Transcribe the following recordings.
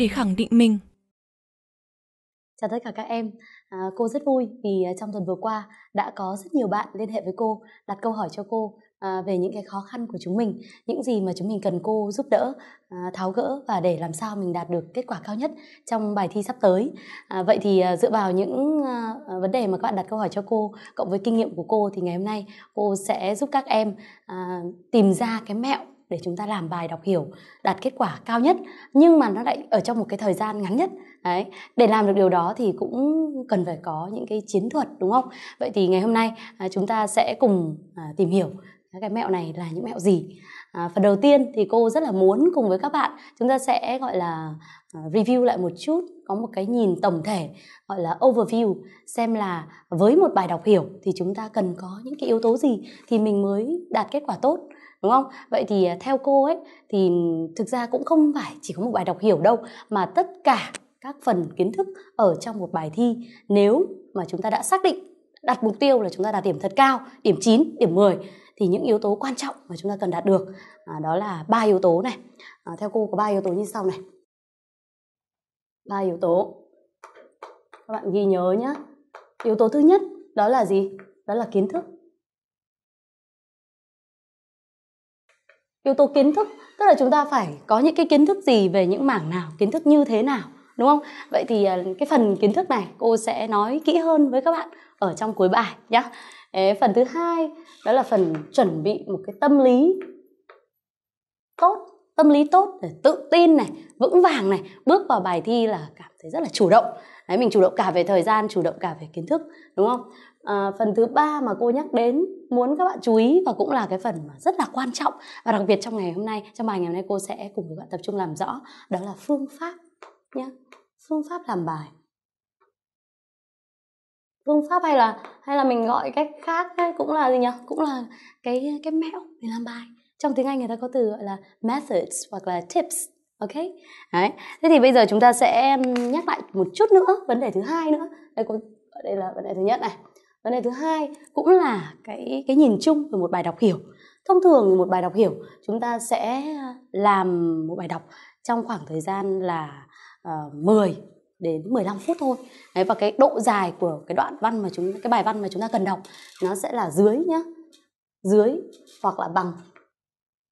để khẳng định mình. Chào tất cả các em, à, cô rất vui vì à, trong tuần vừa qua đã có rất nhiều bạn liên hệ với cô đặt câu hỏi cho cô à, về những cái khó khăn của chúng mình, những gì mà chúng mình cần cô giúp đỡ, à, tháo gỡ và để làm sao mình đạt được kết quả cao nhất trong bài thi sắp tới. À, vậy thì à, dựa vào những à, à vấn đề mà các bạn đặt câu hỏi cho cô cộng với kinh nghiệm của cô thì ngày hôm nay cô sẽ giúp các em à, tìm ra cái mẹo để chúng ta làm bài đọc hiểu đạt kết quả cao nhất. Nhưng mà nó lại ở trong một cái thời gian ngắn nhất. Đấy để làm được điều đó thì cũng cần phải có những cái chiến thuật đúng không? Vậy thì ngày hôm nay à, chúng ta sẽ cùng à, tìm hiểu các cái mẹo này là những mẹo gì. À, phần đầu tiên thì cô rất là muốn cùng với các bạn chúng ta sẽ gọi là à, review lại một chút có một cái nhìn tổng thể gọi là overview xem là với một bài đọc hiểu thì chúng ta cần có những cái yếu tố gì thì mình mới đạt kết quả tốt đúng không? Vậy thì à, theo cô ấy thì ừ, thực ra cũng không phải chỉ có một bài đọc hiểu đâu mà tất cả các phần kiến thức ở trong một bài thi nếu mà chúng ta đã xác định đặt mục tiêu là chúng ta đạt điểm thật cao điểm 9, điểm 10 thì những yếu tố quan trọng mà chúng ta cần đạt được à, đó là ba yếu tố này. À, theo cô có ba yếu tố như sau này. Ba yếu tố. Các bạn ghi nhớ nhé yếu tố thứ nhất đó là gì? Đó là kiến thức. Yếu tố kiến thức, tức là chúng ta phải có những cái kiến thức gì về những mảng nào, kiến thức như thế nào, đúng không? Vậy thì à, cái phần kiến thức này cô sẽ nói kỹ hơn với các bạn ở trong cuối bài nhé phần thứ hai, đó là phần chuẩn bị một cái tâm lý tốt, tâm lý tốt để tự tin này, vững vàng này, bước vào bài thi là cảm thấy rất là chủ động. Đấy, mình chủ động cả về thời gian, chủ động cả về kiến thức, đúng không? À, phần thứ ba mà cô nhắc đến muốn các bạn chú ý và cũng là cái phần mà rất là quan trọng và đặc biệt trong ngày hôm nay trong bài ngày hôm nay cô sẽ cùng với bạn tập trung làm rõ đó là phương pháp nhé phương pháp làm bài. Phương pháp hay là hay là mình gọi cách khác ấy, cũng là gì nhỉ? Cũng là cái cái mẹo để làm bài. Trong tiếng anh người ta có từ gọi là methods hoặc là tips ok? Đấy. Thế thì bây giờ chúng ta sẽ nhắc lại một chút nữa vấn đề thứ hai nữa. Đây có đây là vấn đề thứ nhất này vấn đề thứ hai cũng là cái cái nhìn chung về một bài đọc hiểu. Thông thường một bài đọc hiểu chúng ta sẽ à, làm một bài đọc trong khoảng thời gian là ờ, uh, 10 đến 15 phút thôi. Đấy, và cái độ dài của cái đoạn văn mà chúng cái bài văn mà chúng ta cần đọc nó sẽ là dưới nhá. Dưới hoặc là bằng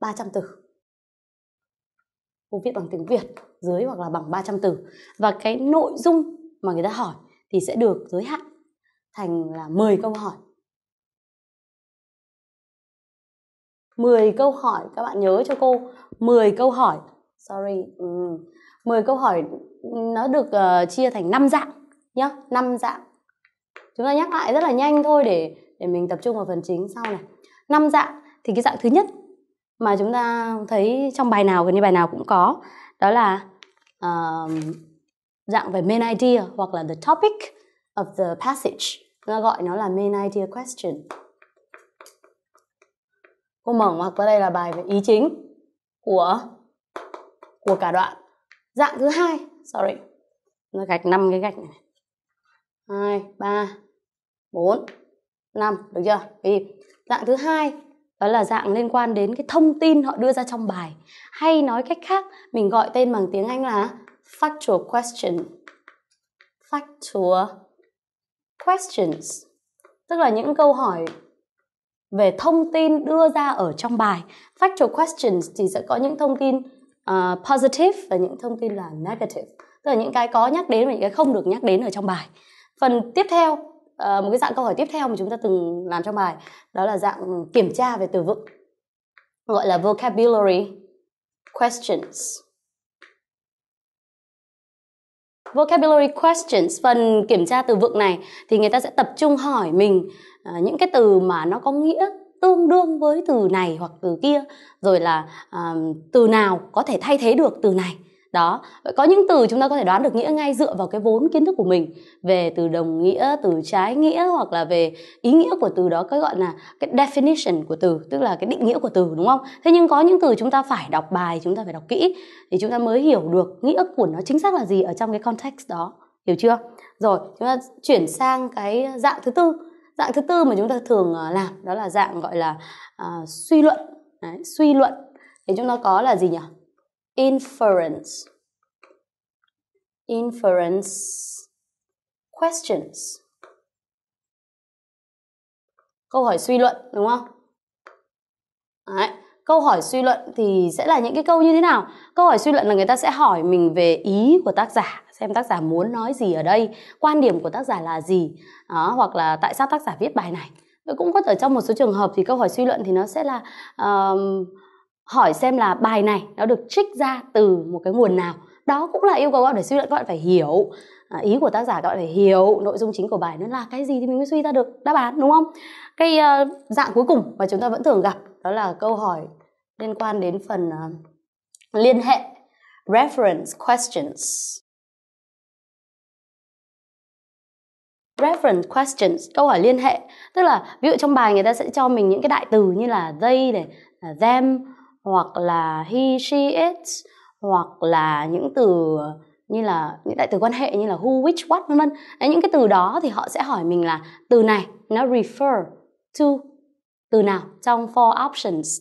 300 từ. Cô viết bằng tiếng Việt dưới hoặc là bằng 300 từ. Và cái nội dung mà người ta hỏi thì sẽ được giới hạn thành là 10 câu hỏi. 10 câu hỏi các bạn nhớ cho cô. 10 câu hỏi. Sorry ừ. 10 câu hỏi nó được uh, chia thành 5 dạng nhá 5 dạng. Chúng ta nhắc lại rất là nhanh thôi để để mình tập trung vào phần chính sau này. 5 dạng thì cái dạng thứ nhất mà chúng ta thấy trong bài nào gần như bài nào cũng có đó là uh, dạng về main idea hoặc là the topic of the passage chúng ta gọi nó là main idea question. Cô mở ngoặc vào đây là bài về ý chính của của cả đoạn. Dạng thứ hai, sorry. Nó gạch năm cái gạch này hai, ba, bốn, năm, được chưa? Vì dạng thứ hai, đó là dạng liên quan đến cái thông tin họ đưa ra trong bài. Hay nói cách khác, mình gọi tên bằng tiếng anh là factual question. Factual questions tức là những câu hỏi về thông tin đưa ra ở trong bài. Factual questions thì sẽ có những thông tin uh, positive và những thông tin là negative. Tức là những cái có nhắc đến và những cái không được nhắc đến ở trong bài. Phần tiếp theo uh, một cái dạng câu hỏi tiếp theo mà chúng ta từng làm trong bài đó là dạng kiểm tra về từ vựng gọi là vocabulary questions vocabulary questions phần kiểm tra từ vựng này thì người ta sẽ tập trung hỏi mình uh, những cái từ mà nó có nghĩa tương đương với từ này hoặc từ kia rồi là uh, từ nào có thể thay thế được từ này đó. Có những từ chúng ta có thể đoán được nghĩa ngay dựa vào cái vốn kiến thức của mình về từ đồng nghĩa từ trái nghĩa hoặc là về ý nghĩa của từ đó cái gọi là cái definition của từ tức là cái định nghĩa của từ đúng không? Thế nhưng có những từ chúng ta phải đọc bài chúng ta phải đọc kỹ thì chúng ta mới hiểu được nghĩa của nó chính xác là gì ở trong cái context đó. Hiểu chưa? Rồi chúng ta chuyển sang cái dạng thứ tư. Dạng thứ tư mà chúng ta thường ờ, làm đó là dạng gọi là uh, suy luận. Đấy, suy luận. Thì chúng ta có là gì nhỉ? Inference. Inference questions. Câu hỏi suy luận đúng không? Đấy. câu hỏi suy luận thì sẽ là những cái câu như thế nào? Câu hỏi suy luận là người ta sẽ hỏi mình về ý của tác giả xem tác giả muốn nói gì ở đây quan điểm của tác giả là gì đó, hoặc là tại sao tác giả viết bài này. Cũng có ở trong một số trường hợp thì câu hỏi suy luận thì nó sẽ là uh, hỏi xem là bài này nó được trích ra từ một cái nguồn nào. Đó cũng là yêu cầu các bạn để suy luận các bạn phải hiểu. À, ý của tác giả các bạn phải hiểu nội dung chính của bài nó là cái gì thì mình mới suy ra được đáp án đúng không? Cái uh, dạng cuối cùng mà chúng ta vẫn thường gặp đó là câu hỏi liên quan đến phần uh, liên hệ reference questions. Reference questions câu hỏi liên hệ. Tức là ví dụ trong bài người ta sẽ cho mình những cái đại từ như là they này là them hoặc là he, she, it, hoặc là những từ như là những đại từ quan hệ như là who, which, what, vân vân. Những cái từ đó thì họ sẽ hỏi mình là từ này, nó refer to từ nào trong four options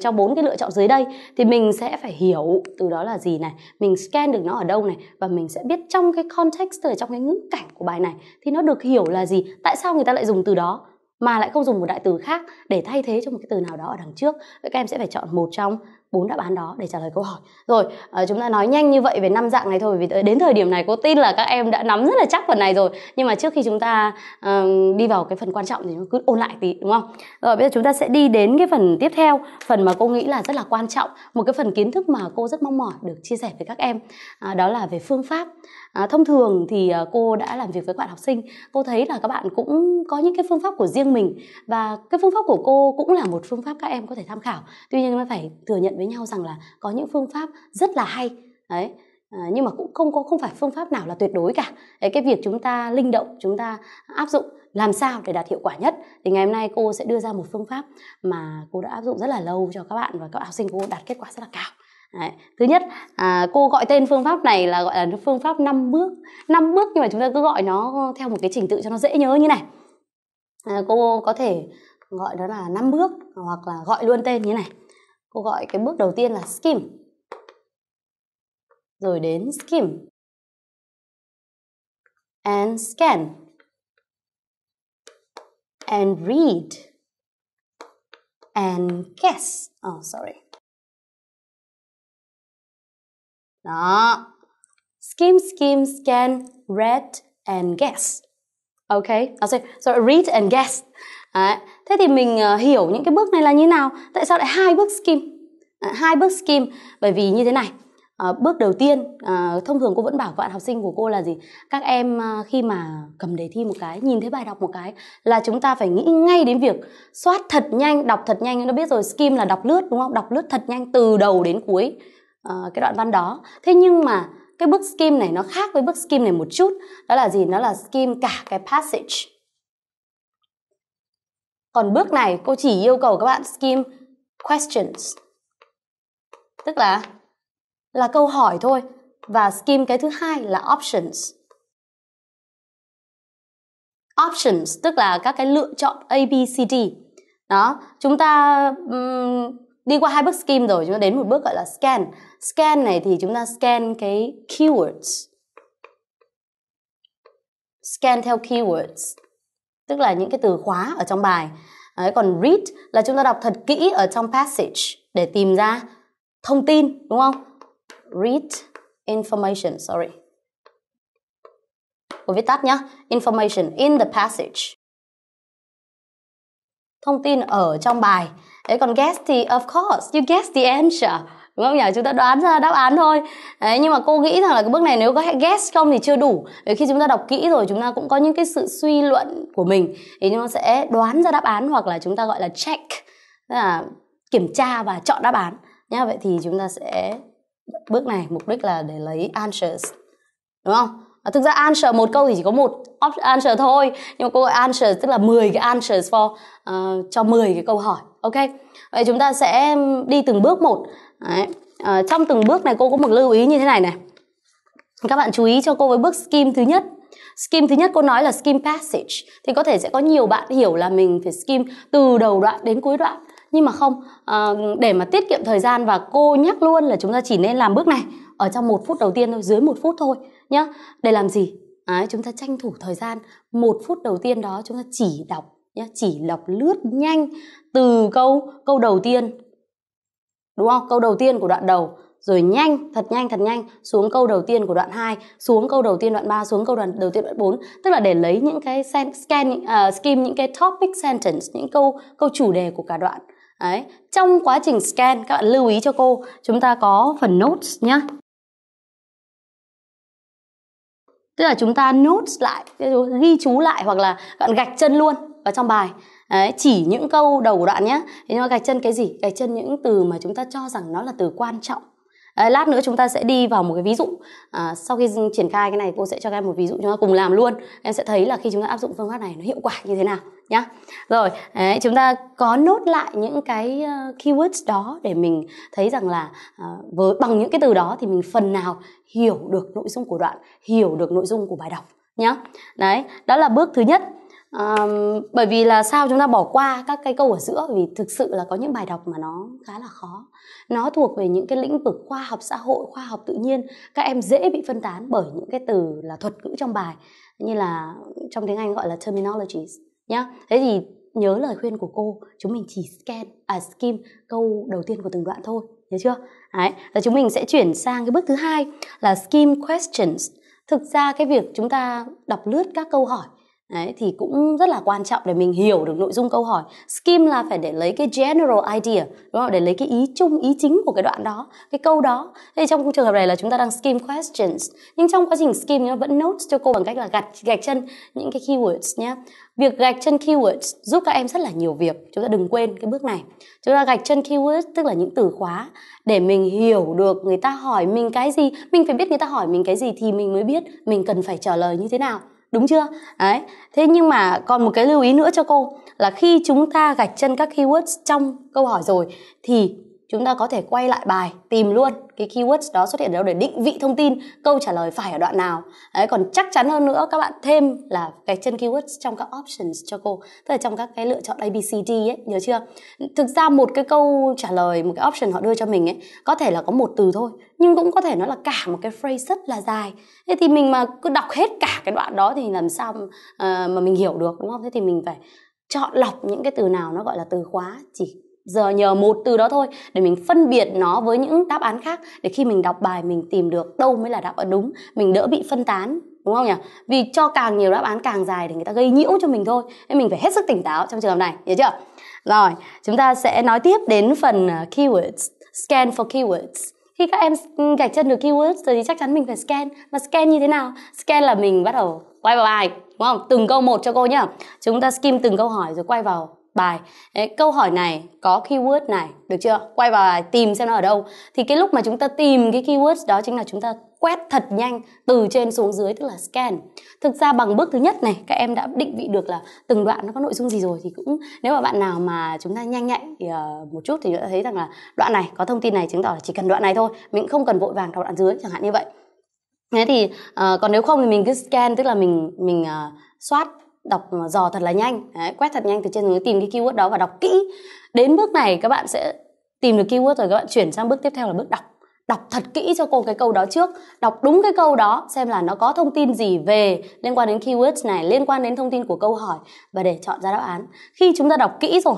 trong bốn cái lựa chọn dưới đây. Thì mình sẽ phải hiểu từ đó là gì này, mình scan được nó ở đâu này, và mình sẽ biết trong cái context, tức là trong cái ngữ cảnh của bài này thì nó được hiểu là gì, tại sao người ta lại dùng từ đó mà lại không dùng một đại từ khác để thay thế cho một cái từ nào đó ở đằng trước. Vậy các em sẽ phải chọn một trong bốn đáp án đó để trả lời câu hỏi. Rồi ờ, chúng ta nói nhanh như vậy về năm dạng này thôi vì đến thời điểm này cô tin là các em đã nắm rất là chắc phần này rồi. Nhưng mà trước khi chúng ta uh, đi vào cái phần quan trọng thì cứ ôn lại tí đúng không? Rồi bây giờ chúng ta sẽ đi đến cái phần tiếp theo phần mà cô nghĩ là rất là quan trọng một cái phần kiến thức mà cô rất mong mỏi được chia sẻ với các em à, đó là về phương pháp. À, thông thường thì ờ, cô đã làm việc với các bạn học sinh cô thấy là các bạn cũng có những cái phương pháp của riêng mình và cái phương pháp của cô cũng là một phương pháp các em có thể tham khảo. Tuy nhiên nó phải thừa nhận với với nhau rằng là có những phương pháp rất là hay đấy à, nhưng mà cũng không có không phải phương pháp nào là tuyệt đối cả đấy, cái việc chúng ta linh động chúng ta áp dụng làm sao để đạt hiệu quả nhất thì ngày hôm nay cô sẽ đưa ra một phương pháp mà cô đã áp dụng rất là lâu cho các bạn và các học sinh cô đạt kết quả rất là cao Đấy. Thứ nhất, à, cô gọi tên phương pháp này là gọi là phương pháp 5 bước. 5 bước nhưng mà chúng ta cứ gọi nó theo một cái trình tự cho nó dễ nhớ như này. À, cô có thể gọi đó là 5 bước hoặc là gọi luôn tên như này. Cô gọi cái bước đầu tiên là skim. Rồi đến skim. And scan. And read. And guess. Oh, sorry. Đó. Skim, skim, scan, read and guess. Ok, à, i'll say sorry, read and guess. Đấy. Thế thì mình uh, hiểu những cái bước này là như nào? Tại sao lại hai bước skim? À, hai bước skim bởi vì như thế này. À, bước đầu tiên à, thông thường cô vẫn bảo các bạn học sinh của cô là gì các em à, khi mà cầm đề thi một cái nhìn thấy bài đọc một cái là chúng ta phải nghĩ ngay đến việc soát thật nhanh đọc thật nhanh nó biết rồi skim là đọc lướt đúng không đọc lướt thật nhanh từ đầu đến cuối cái đoạn văn đó thế nhưng mà cái bước skim này nó khác với bước skim này một chút đó là gì nó là skim cả cái passage còn bước này cô chỉ yêu cầu các bạn skim questions. Tức là là câu hỏi thôi và skim cái thứ hai là options. Options tức là các cái lựa chọn A B C D. Đó chúng ta um, đi qua hai bước skim rồi chúng ta đến một bước gọi là scan. Scan này thì chúng ta scan cái keywords. Scan theo keywords tức là những cái từ khóa ở trong bài. Đấy, còn read là chúng ta đọc thật kỹ ở trong passage để tìm ra thông tin đúng không? Read information sorry. Cô viết tắt nhá. Information in the passage. Thông tin ở trong bài. Đấy còn guess thì of course you guess the answer đúng không nhỉ? Chúng ta đoán ra đáp án thôi. Đấy nhưng mà cô nghĩ rằng là cái bước này nếu có guess không thì chưa đủ. Để khi chúng ta đọc kỹ rồi chúng ta cũng có những cái sự suy luận của mình. Thì chúng ta sẽ đoán ra đáp án hoặc là chúng ta gọi là check tức là kiểm tra và chọn đáp án. Nhá vậy thì chúng ta sẽ bước này mục đích là để lấy answers. Đúng không? À, thực ra answer một câu thì chỉ có một answer thôi. Nhưng mà cô gọi answer tức là 10 cái answers for uh, cho 10 cái câu hỏi. Ok? Vậy chúng ta sẽ đi từng bước một. Đấy. À, trong từng bước này cô có một lưu ý như thế này này. Các bạn chú ý cho cô với bước skim thứ nhất. Skim thứ nhất cô nói là skim passage. Thì có thể sẽ có nhiều bạn hiểu là mình phải skim từ đầu đoạn đến cuối đoạn. Nhưng mà không à, để mà tiết kiệm thời gian và cô nhắc luôn là chúng ta chỉ nên làm bước này ở trong một phút đầu tiên thôi dưới một phút thôi nhá. Để làm gì? À, chúng ta tranh thủ thời gian. Một phút đầu tiên đó chúng ta chỉ đọc nhá chỉ đọc lướt nhanh từ câu câu đầu tiên đúng không câu đầu tiên của đoạn đầu rồi nhanh thật nhanh thật nhanh xuống câu đầu tiên của đoạn 2 xuống câu đầu tiên đoạn 3 xuống câu đoạn đầu tiên đoạn 4 tức là để lấy những cái scan uh, skim những cái topic sentence những câu câu chủ đề của cả đoạn Đấy. Trong quá trình scan các bạn lưu ý cho cô chúng ta có phần notes nhá. Tức là chúng ta notes lại, ghi chú lại hoặc là bạn gạch chân luôn vào trong bài. Đấy, chỉ những câu đầu đoạn nhé. Thế nhưng mà gạch chân cái gì? Gạch chân những từ mà chúng ta cho rằng nó là từ quan trọng. Đấy, lát nữa chúng ta sẽ đi vào một cái ví dụ. À, sau khi triển khai cái này cô sẽ cho các em một ví dụ chúng ta cùng làm luôn. Em sẽ thấy là khi chúng ta áp dụng phương pháp này nó hiệu quả như thế nào nhá. Rồi đấy, chúng ta có nốt lại những cái uh, keywords đó để mình thấy rằng là uh, với bằng những cái từ đó thì mình phần nào hiểu được nội dung của đoạn hiểu được nội dung của bài đọc nhá. Đấy đó là bước thứ nhất um, bởi vì là sao chúng ta bỏ qua các cái câu ở giữa? Vì thực sự là có những bài đọc mà nó khá là khó. Nó thuộc về những cái lĩnh vực khoa học xã hội khoa học tự nhiên. Các em dễ bị phân tán bởi những cái từ là thuật ngữ trong bài như là trong tiếng anh gọi là terminologies nhá. Thế thì nhớ lời khuyên của cô chúng mình chỉ scan à skim câu đầu tiên của từng đoạn thôi nhớ chưa? Đấy, và chúng mình sẽ chuyển sang cái bước thứ hai là skim questions. Thực ra cái việc chúng ta đọc lướt các câu hỏi Đấy, thì cũng rất là quan trọng để mình hiểu được nội dung câu hỏi. Skim là phải để lấy cái general idea, đúng không? Để lấy cái ý chung, ý chính của cái đoạn đó, cái câu đó. Thế trong trường hợp này là chúng ta đang skim questions. Nhưng trong quá trình skim nó vẫn notes cho cô bằng cách là gạch gạch chân những cái keywords nhé. Việc gạch chân keywords giúp các em rất là nhiều việc. Chúng ta đừng quên cái bước này. Chúng ta gạch chân keywords tức là những từ khóa để mình hiểu được người ta hỏi mình cái gì. Mình phải biết người ta hỏi mình cái gì thì mình mới biết mình cần phải trả lời như thế nào đúng chưa? Đấy. Thế nhưng mà còn một cái lưu ý nữa cho cô là khi chúng ta gạch chân các keywords trong câu hỏi rồi thì chúng ta có thể quay lại bài tìm luôn cái keywords đó xuất hiện ở đâu để định vị thông tin câu trả lời phải ở đoạn nào. Đấy còn chắc chắn hơn nữa các bạn thêm là gạch chân keywords trong các options cho cô tức là trong các cái lựa chọn abcd ấy nhớ chưa? Thực ra một cái câu trả lời một cái option họ đưa cho mình ấy có thể là có một từ thôi nhưng cũng có thể nó là cả một cái phrase rất là dài. Thế thì mình mà cứ đọc hết cả cái đoạn đó thì làm sao uh, mà mình hiểu được đúng không? Thế thì mình phải chọn lọc những cái từ nào nó gọi là từ khóa chỉ giờ nhờ một từ đó thôi để mình phân biệt nó với những đáp án khác để khi mình đọc bài mình tìm được đâu mới là đáp án đúng, mình đỡ bị phân tán, đúng không nhỉ? Vì cho càng nhiều đáp án càng dài thì người ta gây nhiễu cho mình thôi. Nên mình phải hết sức tỉnh táo trong trường hợp này, hiểu chưa? Rồi, chúng ta sẽ nói tiếp đến phần à, keywords, scan for keywords. Khi các em ừ, gạch chân được keywords thì chắc chắn mình phải scan. Và scan như thế nào? Scan là mình bắt đầu quay vào bài, đúng không? Từng câu một cho cô nhá. Chúng ta skim từng câu hỏi rồi quay vào bài. Đấy, câu hỏi này có keyword này được chưa? Quay vào bài tìm xem nó ở đâu. Thì cái lúc mà chúng ta tìm cái keyword đó chính là chúng ta quét thật nhanh từ trên xuống dưới tức là scan. Thực ra bằng bước thứ nhất này các em đã định vị được là từng đoạn nó có nội dung gì rồi thì cũng nếu mà bạn nào mà chúng ta nhanh nhạy thì, uh, một chút thì chúng ta thấy rằng là đoạn này có thông tin này chứng tỏ là chỉ cần đoạn này thôi mình không cần vội vàng đọc đoạn dưới chẳng hạn như vậy. Thế thì uh, còn nếu không thì mình cứ scan tức là mình mình uh, soát đọc ờ, dò thật là nhanh. Đấy, quét thật nhanh từ trên xuống tìm cái keyword đó và đọc kỹ. Đến bước này các bạn sẽ tìm được keyword rồi các bạn chuyển sang bước tiếp theo là bước đọc. Đọc thật kỹ cho cô cái câu đó trước. Đọc đúng cái câu đó xem là nó có thông tin gì về liên quan đến keywords này liên quan đến thông tin của câu hỏi và để chọn ra đáp án. Khi chúng ta đọc kỹ rồi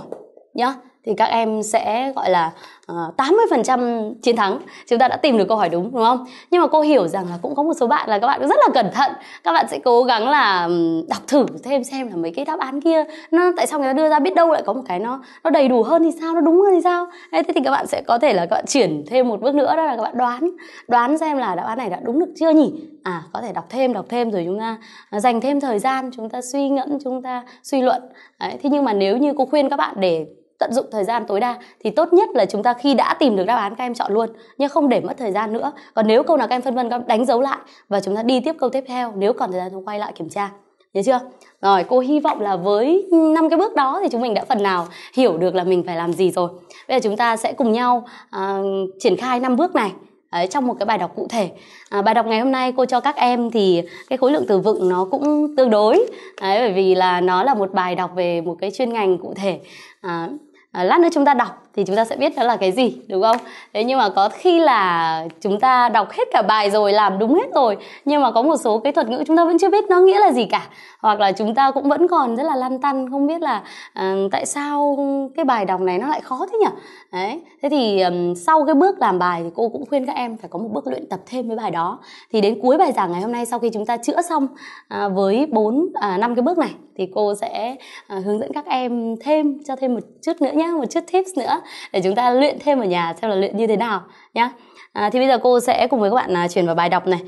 nhá thì các em sẽ gọi là ờ, uh, 80% chiến thắng. Chúng ta đã tìm được câu hỏi đúng đúng không? Nhưng mà cô hiểu rằng là cũng có một số bạn là các bạn rất là cẩn thận. Các bạn sẽ cố gắng là đọc thử thêm xem là mấy cái đáp án kia nó tại sao người ta đưa ra biết đâu lại có một cái nó nó đầy đủ hơn thì sao nó đúng hơn thì sao? Thế thì các bạn sẽ có thể là các bạn chuyển thêm một bước nữa đó là các bạn đoán đoán xem là đáp án này đã đúng được chưa nhỉ? À có thể đọc thêm đọc thêm rồi chúng ta à, dành thêm thời gian chúng ta suy ngẫm chúng ta suy luận. Đấy, thế nhưng mà nếu như cô khuyên các bạn để tận dụng thời gian tối đa thì tốt nhất là chúng ta khi đã tìm được đáp án các em chọn luôn nhưng không để mất thời gian nữa. Còn nếu câu nào các em phân vân các em đánh dấu lại và chúng ta đi tiếp câu tiếp theo nếu còn thời gian chúng quay lại kiểm tra. Nhớ chưa? Rồi cô hy vọng là với năm cái bước đó thì chúng mình đã phần nào hiểu được là mình phải làm gì rồi. Bây giờ chúng ta sẽ cùng nhau uh, triển khai năm bước này. Đấy, trong một cái bài đọc cụ thể. À, bài đọc ngày hôm nay cô cho các em thì cái khối lượng từ vựng nó cũng tương đối. Đấy, bởi vì là nó là một bài đọc về một cái chuyên ngành cụ thể. À, à, Ờ, lát nữa chúng ta đọc thì chúng ta sẽ biết nó là cái gì đúng không? Thế nhưng mà có khi là chúng ta đọc hết cả bài rồi làm đúng hết rồi nhưng mà có một số cái thuật ngữ chúng ta vẫn chưa biết nó nghĩa là gì cả. Hoặc là chúng ta cũng vẫn còn rất là lăn tăn không biết là uh, tại sao cái bài đọc này nó lại khó thế nhỉ? Đấy thế thì um, sau cái bước làm bài thì cô cũng khuyên các em phải có một bước luyện tập thêm với bài đó. Thì đến cuối bài giảng ngày hôm nay sau khi chúng ta chữa xong uh, với bốn năm năm cái bước này thì cô sẽ uh, hướng dẫn các em thêm cho thêm một chút nữa nhé một chút tips nữa để chúng ta luyện thêm ở nhà xem là luyện như thế nào nhé à, thì bây giờ cô sẽ cùng với các bạn uh, chuyển vào bài đọc này.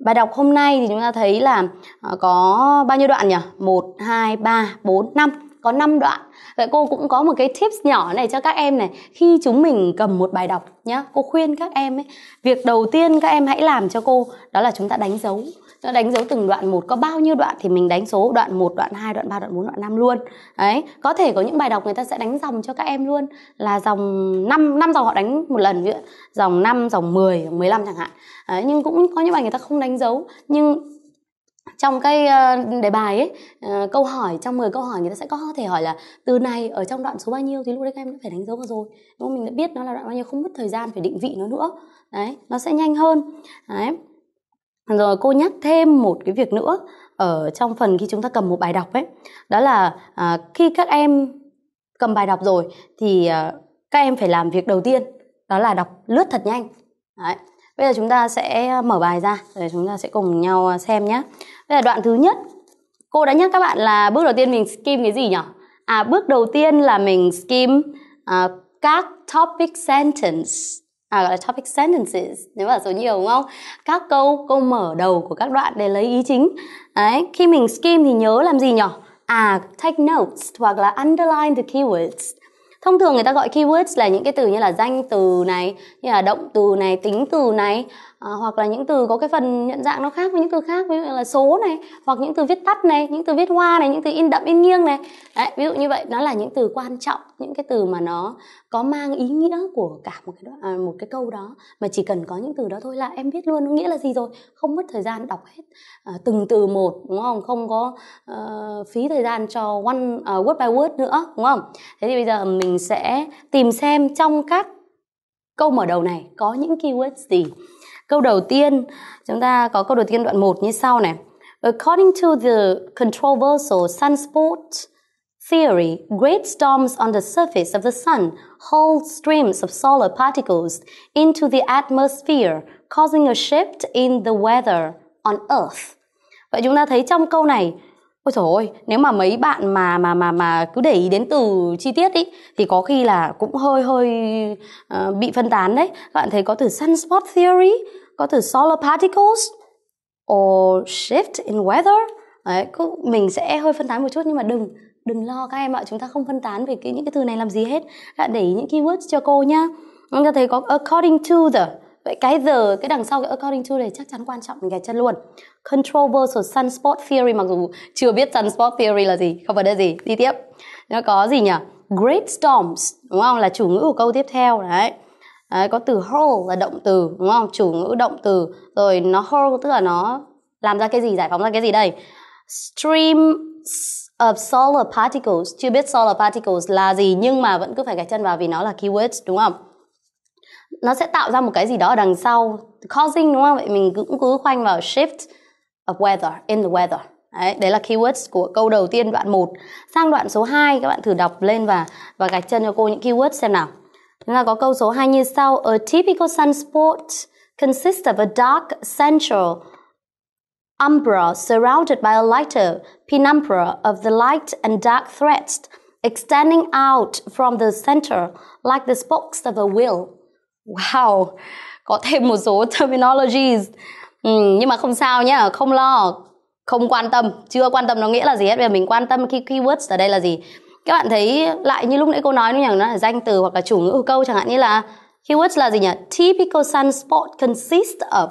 Bài đọc hôm nay thì chúng ta thấy là uh, có bao nhiêu đoạn nhỉ? Một hai ba bốn năm. Có 5 đoạn. Vậy cô cũng có một cái tips nhỏ này cho các em này. Khi chúng mình cầm một bài đọc nhá cô khuyên các em ấy việc đầu tiên các em hãy làm cho cô đó là chúng ta đánh dấu nó đánh dấu từng đoạn một có bao nhiêu đoạn thì mình đánh số đoạn 1, đoạn 2, đoạn 3, đoạn 4, đoạn 5 luôn. Đấy, có thể có những bài đọc người ta sẽ đánh dòng cho các em luôn là dòng 5 5 dòng họ đánh một lần vậy. Dòng 5, dòng 10, dòng 15 chẳng hạn. Đấy, nhưng cũng có những bài người ta không đánh dấu nhưng trong cái ờ, đề bài ấy ờ, câu hỏi trong 10 câu hỏi người ta sẽ có thể hỏi là từ này ở trong đoạn số bao nhiêu thì lúc đấy các em đã phải đánh dấu vào rồi đúng không mình đã biết nó là đoạn bao nhiêu không mất thời gian phải định vị nó nữa đấy nó sẽ nhanh hơn đấy rồi cô nhắc thêm một cái việc nữa ở trong phần khi chúng ta cầm một bài đọc ấy. Đó là à, khi các em cầm bài đọc rồi thì à, các em phải làm việc đầu tiên đó là đọc lướt thật nhanh. Đấy. bây giờ chúng ta sẽ mở bài ra rồi chúng ta sẽ cùng nhau xem nhé đây là đoạn thứ nhất. Cô đã nhắc các bạn là bước đầu tiên mình skim cái gì nhỉ à bước đầu tiên là mình skim uh, các topic sentence à gọi là topic sentences. Nếu mà số nhiều, đúng không? Các câu câu mở đầu của các đoạn để lấy ý chính. Đấy, khi mình skim thì nhớ làm gì nhỉ? À take notes, hoặc là underline the keywords. Thông thường người ta gọi keywords là những cái từ như là danh từ này, như là động từ này, tính từ này à, hoặc là những từ có cái phần nhận dạng nó khác với những từ khác ví dụ là số này hoặc những từ viết tắt này những từ viết hoa này những từ in đậm in nghiêng này. Đấy, ví dụ như vậy nó là những từ quan trọng những cái từ mà nó có mang ý nghĩa của cả một cái đó, à, một cái câu đó. Mà chỉ cần có những từ đó thôi là em biết luôn nó nghĩa là gì rồi? Không mất thời gian đọc hết. À, từng từ một đúng không? Không có uh, phí thời gian cho one uh, word by word nữa đúng không? Thế thì bây giờ mình sẽ tìm xem trong các câu mở đầu này có những keyword gì. Câu đầu tiên, chúng ta có câu đầu tiên đoạn 1 như sau này. According to the controversial sunspot theory, great storms on the surface of the sun hold streams of solar particles into the atmosphere, causing a shift in the weather on Earth. Vậy chúng ta thấy trong câu này Ôi trời ơi, nếu mà mấy bạn mà mà mà mà cứ để ý đến từ chi tiết ý thì có khi là cũng hơi hơi uh, bị phân tán đấy. Các bạn thấy có từ sunspot theory, có từ solar particles or shift in weather. Đấy, mình sẽ hơi phân tán một chút nhưng mà đừng đừng lo các em ạ. Chúng ta không phân tán về cái những cái từ này làm gì hết. Các bạn để ý những keywords cho cô nhá. Chúng ta thấy có according to the. Vậy cái the cái đằng sau cái according to này chắc chắn quan trọng mình gạch chân luôn. Controversial sunspot theory mặc dù chưa biết sunspot theory là gì không phải là gì. Đi tiếp. Nó có gì nhỉ? Great storms đúng không? Là chủ ngữ của câu tiếp theo đấy. Đấy, có từ hurl là động từ đúng không? Chủ ngữ động từ. Rồi nó hurl tức là nó làm ra cái gì giải phóng ra cái gì đây? Stream of solar particles. Chưa biết solar particles là gì nhưng mà vẫn cứ phải gạch chân vào vì nó là keywords đúng không? Nó sẽ tạo ra một cái gì đó ở đằng sau causing đúng không? Vậy mình cũng cứ khoanh vào shift of weather in the weather. Đấy, đấy là keywords của câu đầu tiên đoạn 1 sang đoạn số 2 các bạn thử đọc lên và và gạch chân cho cô những keywords xem nào nên ta có câu số 2 như sau. A typical sunspot consists of a dark central umbra surrounded by a lighter penumbra of the light and dark threads extending out from the center like the spokes of a wheel. Wow, có thêm một số terminologies. Ừ, nhưng mà không sao nhá, không lo, không quan tâm, chưa quan tâm nó nghĩa là gì hết. Bây giờ mình quan tâm khi keywords ở đây là gì các bạn thấy lại như lúc nãy cô nói nhỉ? Nó là danh từ hoặc là chủ ngữ của câu chẳng hạn như là keywords là gì nhỉ? Typical sunspot consist of.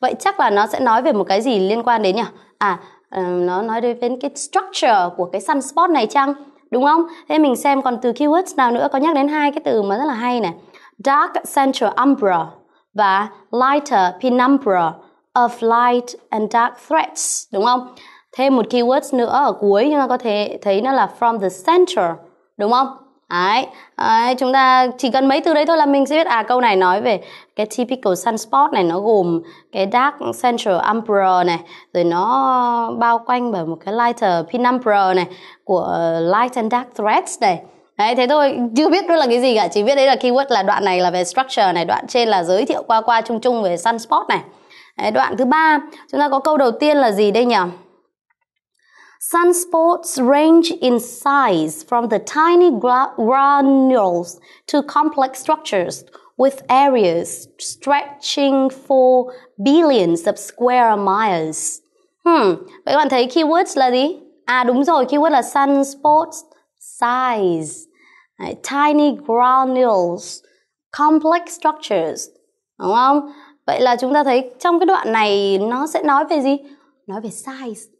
Vậy chắc là nó sẽ nói về một cái gì liên quan đến nhỉ? À ờ, nó nói đến cái structure của cái sunspot này chăng? Đúng không? Thế mình xem còn từ keywords nào nữa, có nhắc đến hai cái từ mà rất là hay này. Dark central umbra và lighter penumbra of light and dark threads, đúng không? Thêm một keyword nữa ở cuối chúng ta có thể thấy nó là from the center đúng không Đấy, đấy, chúng ta chỉ cần mấy từ đấy thôi là mình sẽ biết à câu này nói về cái typical sunspot này nó gồm cái dark central umbra này rồi nó bao quanh bởi một cái lighter penumbra này của ờ, light and dark threads này Đấy, thế thôi, chưa biết đó là cái gì cả, chỉ biết đấy là keyword là đoạn này là về structure này, đoạn trên là giới thiệu qua qua chung chung về sunspot này. Đấy, đoạn thứ ba, chúng ta có câu đầu tiên là gì đây nhỉ? Sunspots range in size from the tiny granules to complex structures with areas stretching for billions of square miles. Hmm, vậy các bạn thấy keywords là gì? À đúng rồi, keyword là sunspots size. Tiny granules, complex structures. Đúng không? Vậy là chúng ta thấy trong cái đoạn này nó sẽ nói về gì? Nói về size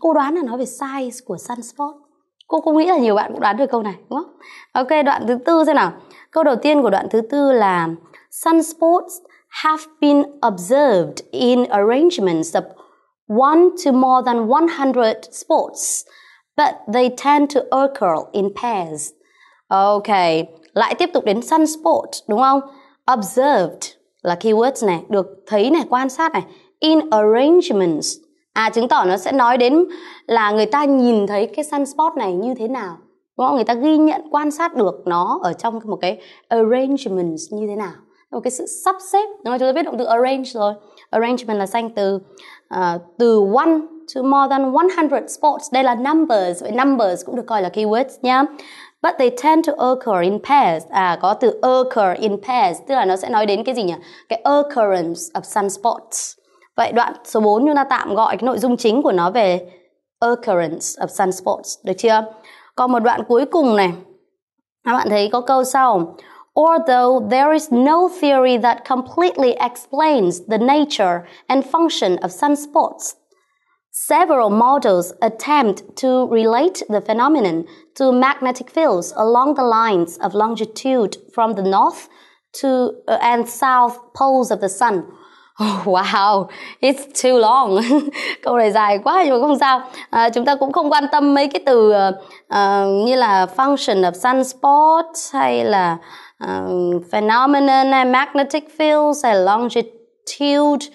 cô đoán là nói về size của sunspot. Cô cũng nghĩ là nhiều bạn cũng đoán được câu này, đúng không? Ok, đoạn thứ tư xem nào. Câu đầu tiên của đoạn thứ tư là, sunspots have been observed in arrangements of one to more than 100 spots, but they tend to occur in pairs. Ok, lại tiếp tục đến sunspot, đúng không? Observed là keywords này, được thấy này, quan sát này. In arrangements à chứng tỏ nó sẽ nói đến là người ta nhìn thấy cái sunspot này như thế nào. Đúng không? Người ta ghi nhận quan sát được nó ở trong một cái arrangement như thế nào. Một cái sự sắp xếp. Đúng không? Chúng ta biết động từ arrange rồi. Arrangement là sang từ uh, từ one to more than 100 spots. Đây là numbers. Vậy numbers cũng được coi là keywords nhá. But they tend to occur in pairs. À có từ occur in pairs. Tức là nó sẽ nói đến cái gì nhỉ? Cái occurrence of sunspots. Vậy đoạn số 4 chúng ta tạm gọi cái nội dung chính của nó về occurrence of sunspots, được chưa? Còn một đoạn cuối cùng này, các bạn thấy có câu sau. Although there is no theory that completely explains the nature and function of sunspots, several models attempt to relate the phenomenon to magnetic fields along the lines of longitude from the north to uh, and south poles of the sun Oh, wow, it's too long. Câu này dài quá nhưng mà không sao. À, chúng ta cũng không quan tâm mấy cái từ uh, như là function of sunspot hay là uh, phenomenon hay magnetic fields hay longitude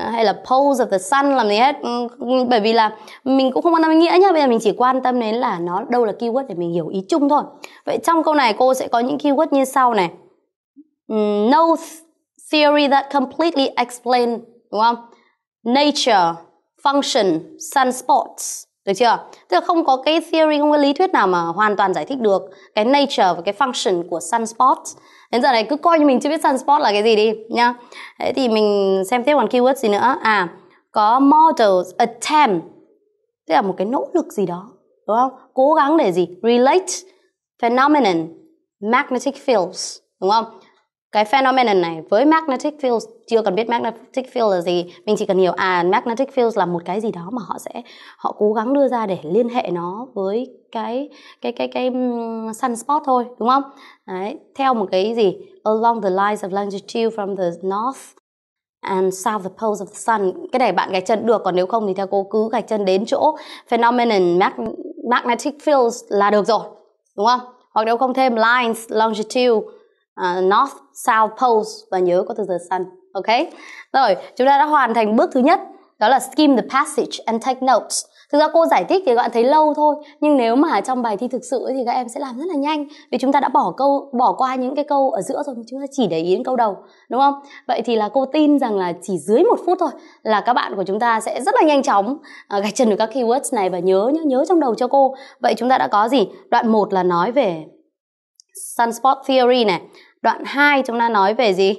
uh, hay là pose of the sun làm gì hết. Ừ, bởi vì là mình cũng không quan tâm nghĩa nhá. Bây giờ mình chỉ quan tâm đến là nó đâu là keyword để mình hiểu ý chung thôi. Vậy trong câu này cô sẽ có những keyword như sau này. Um, no theory that completely explain đúng không? Nature, function, sunspots. Được chưa? Tức là không có cái theory, không có lý thuyết nào mà hoàn toàn giải thích được cái nature và cái function của sunspots. Đến giờ này cứ coi như mình chưa biết sunspot là cái gì đi nhá. Thế thì mình xem tiếp còn keyword gì nữa. À, có models, attempt. Tức là một cái nỗ lực gì đó. Đúng không? Cố gắng để gì? Relate phenomenon, magnetic fields. Đúng không? Cái phenomenon này với magnetic field chưa cần biết magnetic field là gì mình chỉ cần hiểu à magnetic field là một cái gì đó mà họ sẽ họ cố gắng đưa ra để liên hệ nó với cái cái cái cái cái sunspot thôi đúng không? Đấy theo một cái gì? Along the lines of longitude from the north and south the poles of the sun. Cái này bạn gạch chân được còn nếu không thì theo cô cứ gạch chân đến chỗ phenomenon mag- magnetic fields là được rồi đúng không? Hoặc nếu không thêm lines longitude uh, North, South Poles và nhớ có từ the sun. Ok? Rồi, chúng ta đã hoàn thành bước thứ nhất đó là skim the passage and take notes. Thực ra cô giải thích thì các bạn thấy lâu thôi Nhưng nếu mà trong bài thi thực sự thì các em sẽ làm rất là nhanh Vì chúng ta đã bỏ câu bỏ qua những cái câu ở giữa rồi Chúng ta chỉ để ý đến câu đầu Đúng không? Vậy thì là cô tin rằng là chỉ dưới một phút thôi Là các bạn của chúng ta sẽ rất là nhanh chóng à, Gạch chân được các keywords này Và nhớ nhớ, nhớ trong đầu cho cô Vậy chúng ta đã có gì? Đoạn 1 là nói về sunspot theory này đoạn 2 chúng ta nói về gì?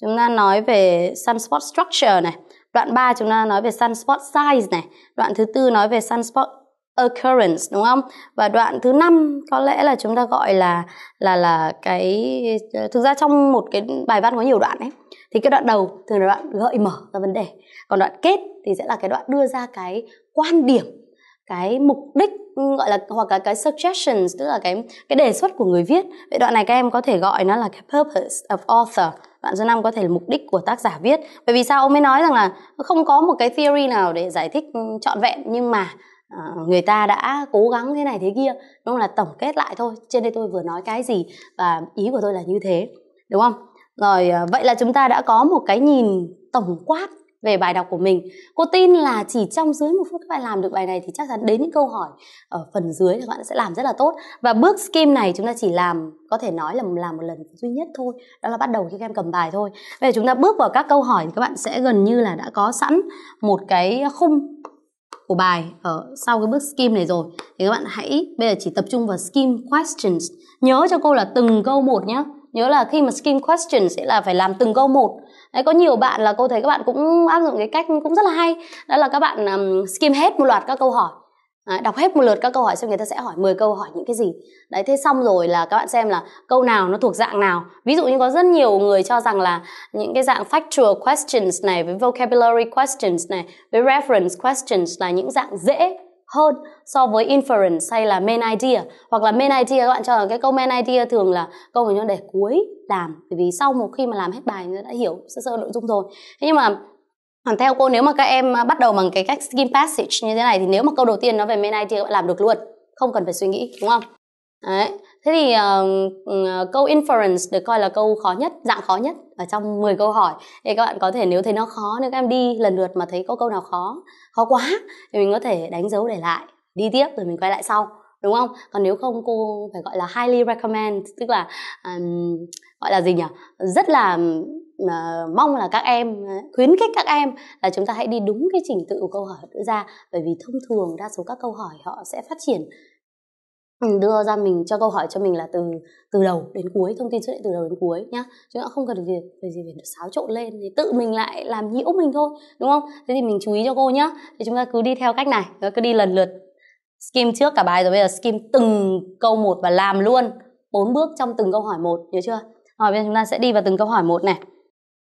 Chúng ta nói về sunspot structure này. Đoạn 3 chúng ta nói về sunspot size này. Đoạn thứ tư nói về sunspot occurrence, đúng không? Và đoạn thứ năm có lẽ là chúng ta gọi là là là cái, thực ra trong một cái bài văn có nhiều đoạn ấy, thì cái đoạn đầu thường là đoạn gợi mở ra vấn đề. Còn đoạn kết thì sẽ là cái đoạn đưa ra cái quan điểm, cái mục đích Ừ, gọi là hoặc là cái suggestions tức là cái cái đề xuất của người viết. Vậy đoạn này các em có thể gọi nó là cái purpose of author. Đoạn số 5 có thể là mục đích của tác giả viết. Bởi vì sao? Ông mới nói rằng là không có một cái theory nào để giải thích ừ, trọn vẹn. Nhưng mà uh, người ta đã cố gắng thế này thế kia. Đúng là tổng kết lại thôi. Trên đây tôi vừa nói cái gì và ý của tôi là như thế. Đúng không? Rồi uh, vậy là chúng ta đã có một cái nhìn tổng quát về bài đọc của mình. Cô tin là chỉ trong dưới một phút các bạn làm được bài này thì chắc chắn đến những câu hỏi ở phần dưới thì các bạn sẽ làm rất là tốt. Và bước skim này chúng ta chỉ làm, có thể nói là làm một lần duy nhất thôi, đó là bắt đầu khi các em cầm bài thôi. Bây giờ chúng ta bước vào các câu hỏi thì các bạn sẽ gần như là đã có sẵn một cái khung của bài ở sau cái bước skim này rồi. Thì các bạn hãy bây giờ chỉ tập trung vào skim questions. Nhớ cho cô là từng câu một nhé nhớ là khi mà skim questions sẽ là phải làm từng câu một. Đấy, có nhiều bạn là cô thấy các bạn cũng áp dụng cái cách cũng rất là hay. Đó là các bạn um, skim hết một loạt các câu hỏi. Đấy, đọc hết một lượt các câu hỏi xong người ta sẽ hỏi 10 câu hỏi những cái gì. Đấy thế xong rồi là các bạn xem là câu nào nó thuộc dạng nào. Ví dụ như có rất nhiều người cho rằng là những cái dạng factual questions này với vocabulary questions này với reference questions là những dạng dễ hơn so với inference hay là main idea. Hoặc là main idea các bạn cho là cái câu main idea thường là câu mình nó để cuối làm. Bởi vì sau một khi mà làm hết bài, nó đã hiểu sơ sơ nội dung rồi. Thế nhưng mà còn theo cô, nếu mà các em bắt đầu bằng cái cách skim passage như thế này thì nếu mà câu đầu tiên nó về main idea các bạn làm được luôn, không cần phải suy nghĩ, đúng không? Đấy. Thế thì uh, câu inference được coi là câu khó nhất, dạng khó nhất ở trong 10 câu hỏi. Thì các bạn có thể nếu thấy nó khó, nếu các em đi lần lượt mà thấy có câu nào khó, khó quá thì mình có thể đánh dấu để lại, đi tiếp rồi mình quay lại sau, đúng không? Còn nếu không cô phải gọi là highly recommend, tức là um, gọi là gì nhỉ? Rất là uh, mong là các em khuyến khích các em là chúng ta hãy đi đúng cái trình tự của câu hỏi đưa ra bởi vì thông thường đa số các câu hỏi họ sẽ phát triển Ừ, đưa ra mình, cho câu hỏi cho mình là từ từ đầu đến cuối, thông tin xuất hiện từ đầu đến cuối nhá. Chứ không cần việc về gì phải xáo trộn lên, thì tự mình lại làm nhiễu mình thôi, đúng không? Thế thì mình chú ý cho cô nhá. Thì chúng ta cứ đi theo cách này cứ đi lần lượt. Skim trước cả bài rồi bây giờ skim từng câu một và làm luôn bốn bước trong từng câu hỏi một nhớ chưa? Rồi bây giờ chúng ta sẽ đi vào từng câu hỏi một này.